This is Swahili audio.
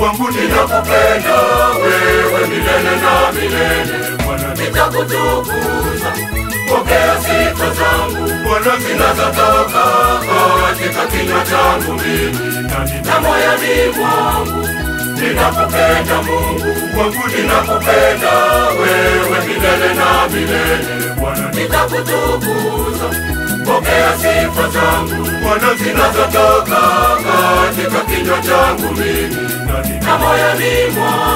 wangu ninakupenda. Wewe milele na milele Bwana nitakutukuza. Pokea sifa zangu Bwana zinazotoka katika kinywa changu mimi na moyoni mwangu. Ninakupenda Mungu wangu ninakupenda. Wewe milele na milele Bwana nitakutukuza. Pokea sifa zangu Bwana zinazotoka katika